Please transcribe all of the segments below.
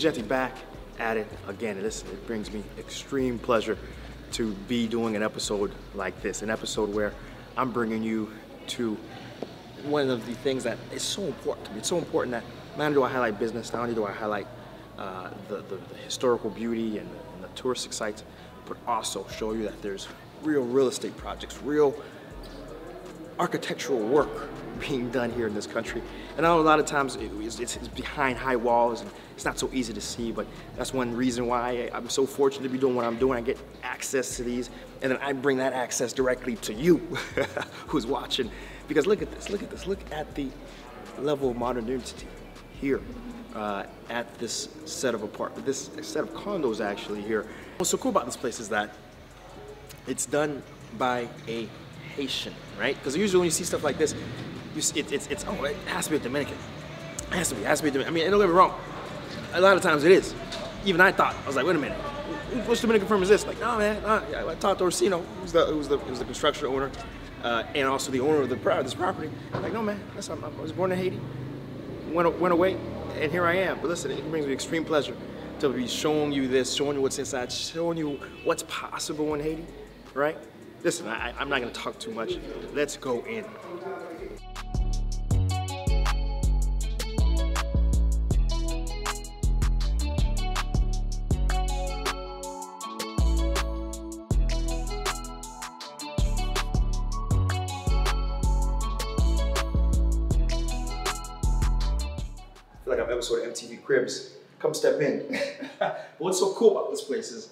Jeanty back at it again. Listen, it brings me extreme pleasure to be doing an episode like this, an episode where I'm bringing you to one of the things that is so important to me. It's so important that not only do I highlight business, not only do I highlight uh, the, the, the, historical beauty and the, and the touristic sites, but also show you that there's real real estate projects, real architectural work being done here in this country. And I know a lot of times it's, it's, behind high walls and it's not so easy to see, but that's one reason why I'm so fortunate to be doing what I'm doing. I get access to these and then I bring that access directly to you who's watching. Because look at this, look at this, look at the level of modernity here uh, at this set of apartments, this set of condos actually here. What's so cool about this place is that it's done by a Right? Because usually when you see stuff like this, you see, it, it's, it's, oh, it has to be a Dominican. It has to be, it has to be Dominican. I mean, don't get me wrong. A lot of times it is. Even I thought, I was like, wait a minute, which Dominican firm is this? Like, no, man, I talked to Orcino, who's the, who's the, who's the construction owner, uh, and also the owner of the this property. I'm like, no, man, that's, I was born in Haiti, went, went away, and here I am. But listen, it brings me extreme pleasure to be showing you this, showing you what's inside, showing you what's possible in Haiti, right? Listen, I, I'm not gonna talk too much. Let's go in. feel like I'm episode of MTV Cribs. Come step in. but what's so cool about this place is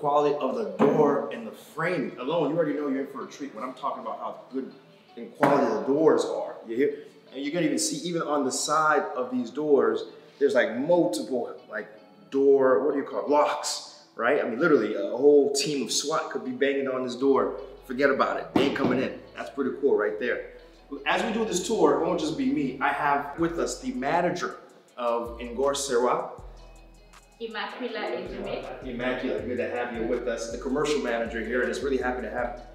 quality of the door and the framing alone, you already know you're in for a treat when I'm talking about how good and quality the doors are. You hear? And you can even see even on the side of these doors, there's like multiple like door, what do you call it, locks, right? I mean, literally a whole team of SWAT could be banging on this door. Forget about it. They ain't coming in. That's pretty cool right there. As we do this tour, it won't just be me. I have with us the manager of Ingorcewa, Immaculate Ejime. Immaculate, good to have you with us. The commercial manager here, and it's really happy to have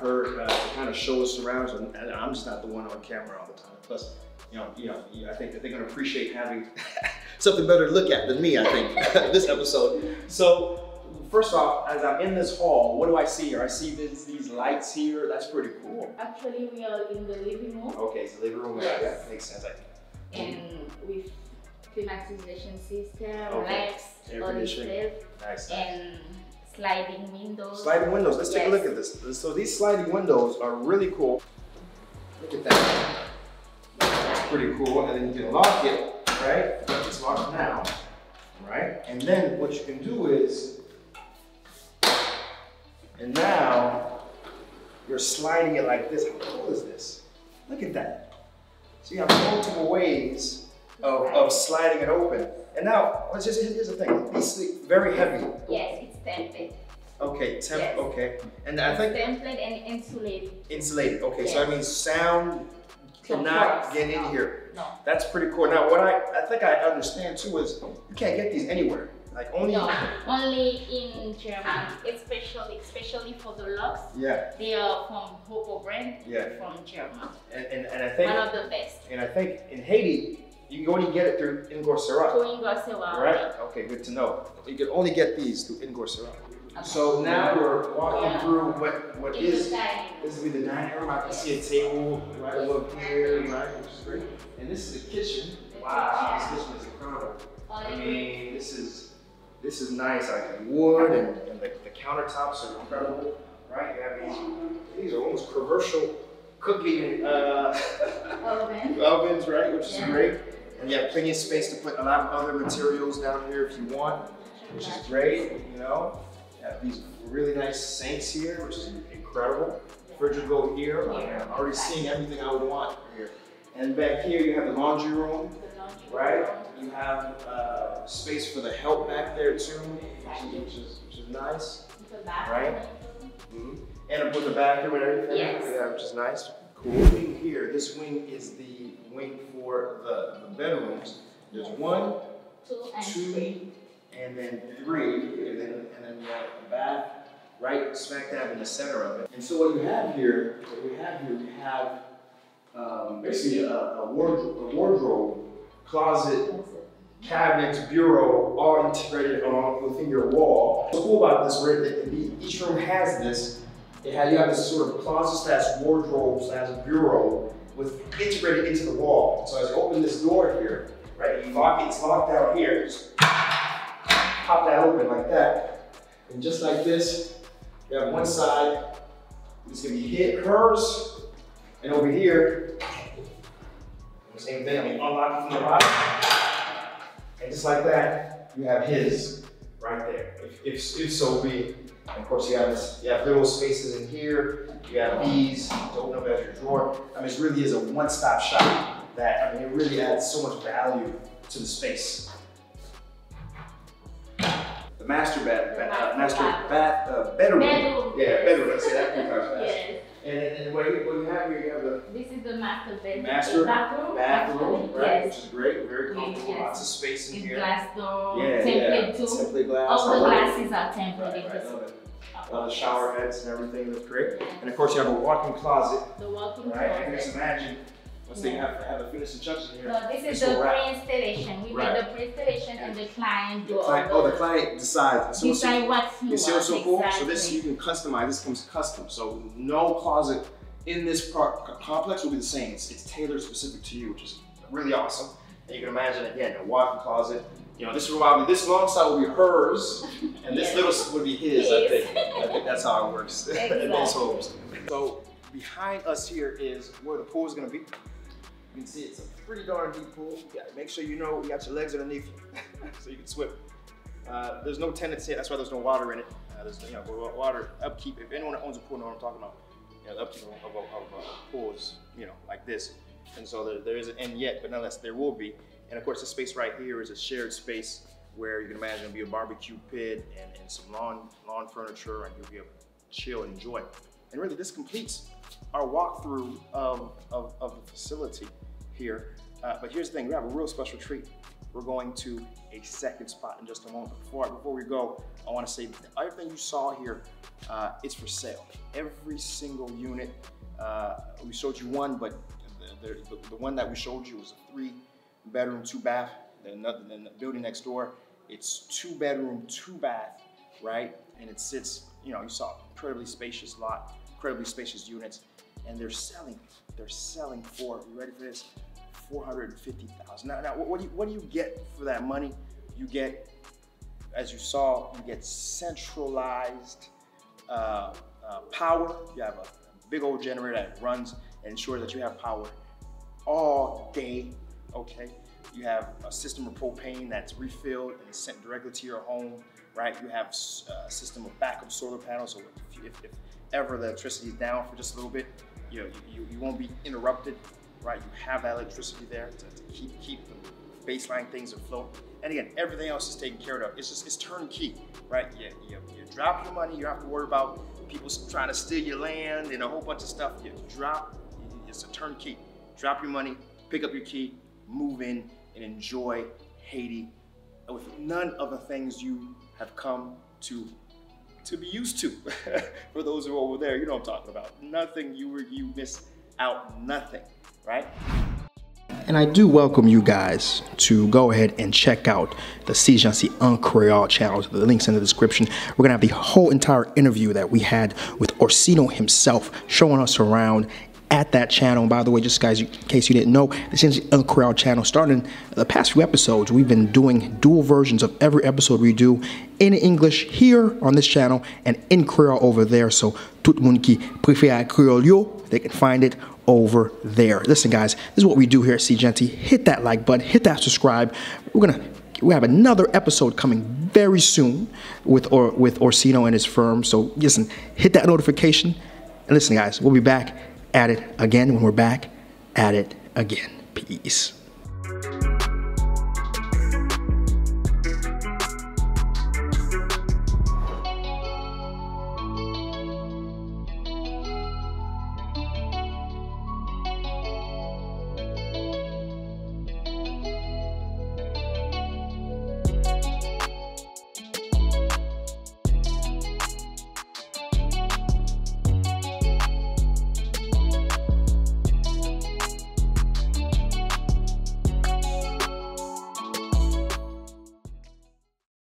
her uh, to kind of show us around. And I'm just not the one on camera all the time. Plus, you know, you know, I think that they're going to appreciate having something better to look at than me. I think this episode. So. First off, as I'm in this hall, what do I see here? I see this, these lights here. That's pretty cool. Actually, we are in the living room. Okay, it's the living room. Yes. Yeah, that makes sense. I think. And with climatization system, okay. lights, all nice. and sliding windows. Sliding windows. Let's yes. take a look at this. So these sliding windows are really cool. Look at that. That's pretty cool. And then you can lock it, right? It's locked now, right? And then what you can do is, and now you're sliding it like this. How cool is this? Look at that. So you have multiple ways of, of sliding it open. And now, let's just, here's the thing, these very heavy. Yes, it's tempered. Okay, temp, yes. okay. And I think- Tempered and insulated. Insulated, okay, yes. so I mean sound cannot get in no. here. No. That's pretty cool. Now what I, I think I understand too is you can't get these anywhere. Like only no, only in Germany, especially especially for the locks. Yeah. They are from Hoppe brand. Yeah. From Germany. And, and, and I think one of the best. And I think in Haiti, you can only get it through Ingorcewa. Through Ingorcewa. Right? Okay, good to know. You can only get these through Ingorcewa. Okay. So now we're walking yeah. through what what is this will be the dining room. I can see a table right above here, right, which is great. And this is the kitchen. Wow, this kitchen is incredible. I mean, this is this is nice. Like wood and, and the, the countertops are incredible, right? You have these these are almost commercial cooking uh, Oven. ovens, right? Which is great. And you have plenty of space to put a lot of other materials down here if you want, which is great, you know. You have these really nice sinks here, which is incredible. Fridge will go here. I'm already seeing everything I would want here. And back here you have the laundry room, right? You have uh, space for the help back there too, which is, which is, nice, right? Mm -hmm. And with the bathroom and everything, yes. yeah, which is nice. Cool. Wing here, this wing is the wing for the, the bedrooms. There's one, two, and two, three. and then three, and then, and then you have the bath right smack dab in the center of it. And so what you have here, what we have here, we have um, basically a, a, wardrobe, a wardrobe, closet, cabinets, bureau, all integrated on within your wall. What's cool about this, where each room has this, it has, you have this sort of closet slash wardrobe slash bureau with integrated into the wall. So as you open this door here, right, you lock it, it's locked out here. Just pop that open like that. And just like this, you have one side, it's gonna be hit hers, and over here, same thing, I mean, unlock it from the bottom. And just like that, you have his right there, if, if, if so be. And of course, you have this, you have little spaces in here. You have these to open up as your drawer. I mean, it really is a one-stop shop that, I mean, it really adds so much value to the space. The master bath, uh, master bath, uh, bedroom. Bedroom. Yeah, bedroom. Let's say that three times fast. Yes. And, and what, you, what you have here, you have the This is the master bedroom. master bathroom. bathroom, actually. right? Yes. Which is great, very comfortable, Yes. lots of space in It's here. glass door, Yeah, template yeah. too. Template glass. All the I love it. glasses are templated. Right, right, because- love it. All the shower heads and everything, look great. And of course, you have a walk-in closet, The walking right? I can just closet. Imagine, once they have, have the finishing touches here. No, this is the pre-installation. We Right. made the pre-installation and the client do client, oh, the client decides. So- so- decide what he You see what's so cool? So this, you can customize, this comes custom. So no closet in this complex will be the same. It's, it's tailored specific to you, which is really awesome. And you can imagine, again, a walk-in closet. You know, this will probably, this long side will be hers, and this Yes. little would be his, I think. I think that's how it works in those homes. So behind us here is where the pool is gonna be. You can see it's a pretty darn deep pool. Make sure you know you got your legs underneath you so you can swim. Uh, there's no tenants here, that's why there's no water in it. Uh, there's you know water upkeep. If anyone owns a pool knows what I'm talking about. You know, the upkeep of, of, of, of a pool is you know like this, and so there, there isn't end yet, but nonetheless there will be. And of course, the space right here is a shared space where you can imagine it'll be a barbecue pit and, and some lawn lawn furniture, and you'll be able to chill and enjoy. And really, this completes our walkthrough of, of, of the facility here. Uh, but here's the thing, we have a real special treat. We're going to a second spot in just a moment. Before, before we go, I wanna say everything you saw here, uh, it's for sale. Every single unit, uh, we showed you one, but the, the, the one that we showed you was a three bedroom, two bath. Then the building next door, it's two bedroom, two bath, right? And it sits, you know, you saw incredibly spacious lot, incredibly spacious units, and they're selling, they're selling for, you ready for this? 450,000. Now, now what, do you, what do you get for that money? You get, as you saw, you get centralized uh, uh, power. You have a big old generator that runs and ensures that you have power all day, okay? You have a system of propane that's refilled and sent directly to your home, right? You have uh, a system of backup solar panels, so if, if, if ever the electricity is down for just a little bit, you you, you won't be interrupted, right? You have that electricity there to, to keep keep the baseline things afloat. And again, everything else is taken care of. It's just it's turnkey, right? You, you, you drop your money, you have to worry about people trying to steal your land and a whole bunch of stuff. You drop, it's a turnkey. Drop your money, pick up your key, move in, and enjoy Haiti with none of the things you have come to to be used to. For those who are over there, you know what I'm talking about. Nothing you were you miss out nothing, right? And I do welcome you guys to go ahead and check out the SeeJeanty en Creole channel. The link's in the description. We're gonna have the whole entire interview that we had with Orcino himself, showing us around at that channel. And by the way, just guys, in case you didn't know, the en Creole channel, starting the past few episodes, we've been doing dual versions of every episode we do in English here on this channel and in Creole over there. So tout monde qui préfère Creole yo, they can find it over there. Listen, guys, this is what we do here at SeeJeanty. Hit that like button, hit that subscribe. We're gonna we have another episode coming very soon with or with Orcino and his firm. So listen, hit that notification. And listen, guys, we'll be back at it again when we're back at it again. Peace.